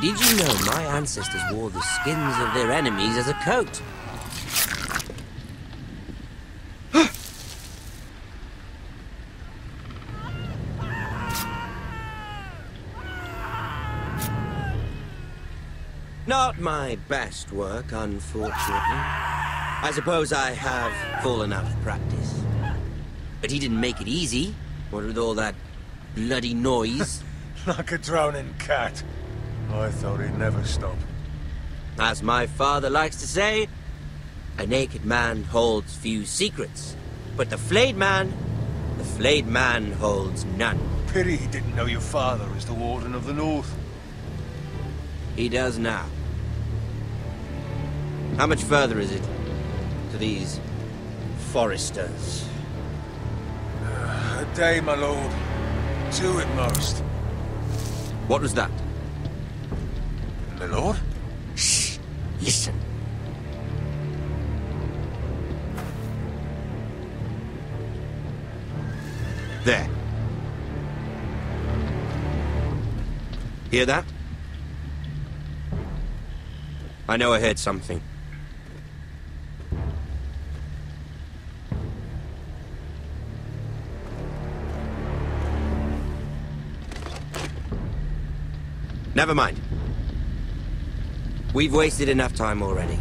Did you know my ancestors wore the skins of their enemies as a coat? Not my best work, unfortunately. I suppose I have fallen out of practice. But he didn't make it easy, what with all that bloody noise. Like a drowning cat. I thought he'd never stop. As my father likes to say, a naked man holds few secrets, but the flayed man, the flayed man holds none. Pity he didn't know your father is the Warden of the North. He does now. How much further is it to these Forresters? A day, my lord. Two at most. What was that? My lord? Shh! Listen. There. Hear that? I know I heard something. Never mind. We've wasted enough time already.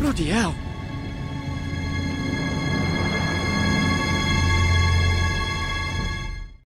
Bloody hell.